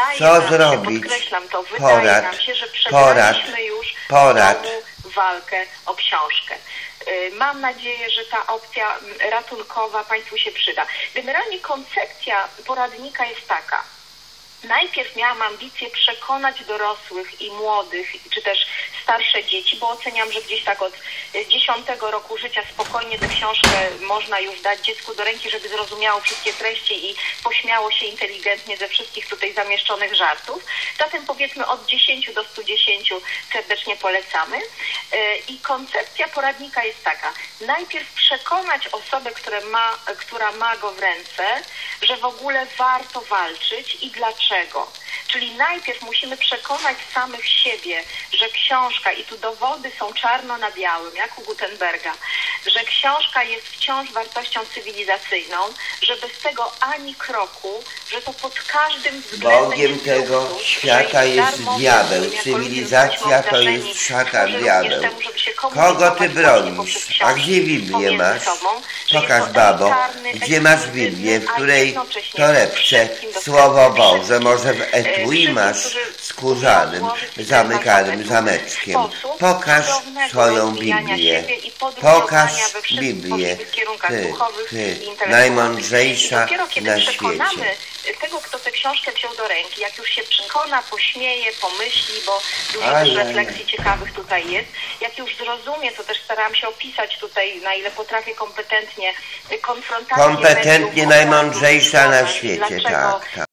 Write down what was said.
Wydaje Co nam się, zrobić? podkreślam to, wydaje Porad. nam się, że przegraliśmy już Porad. walkę o książkę. Y, Mam nadzieję, że ta opcja ratunkowa Państwu się przyda. Generalnie koncepcja poradnika jest taka. Najpierw miałam ambicję przekonać dorosłych i młodych, czy też starsze dzieci, bo oceniam, że gdzieś tak od y, 10 roku życia spokojnie tę książkę można już dać dziecku do ręki, żeby zrozumiało wszystkie treści i pośmiało się inteligentnie ze wszystkich tutaj zamieszczonych żartów. Zatem powiedzmy od 10 do 110 serdecznie polecamy. Y, I koncepcja poradnika jest taka. Najpierw przekonać osobę, ma, która ma go w ręce, że w ogóle warto walczyć i dlaczego. Czyli najpierw musimy przekonać samych siebie, że książka, i tu dowody są czarno na białym, jak u Gutenberga, że książka jest wciąż wartością cywilizacyjną, że bez tego ani kroku, że to pod każdym względem Bogiem jest tego luksus, świata jest diabeł. Cywilizacja to jest szatan, diabeł. Kogo ty bronisz? A gdzie Biblię masz? Pokaż, babo, gdzie masz Biblię, w której torebce Słowo Boże, może w etui masz skórzanym, zamykanym zameczkiem. Pokaż swoją Biblię. Pokaż Biblię. Ty, ty, najmądrzejsza na świecie. tego, kto tę książkę wziął do ręki, jak już się przekona, pośmieje, pomyśli, bo dużo też refleksji ciekawych tutaj jest, jak już zrozumie, co też starałam się opisać tutaj, na ile potrafię kompetentnie, konfrontację Kompetentnie mediów, najmądrzejsza na świecie, dlaczego tak, tak.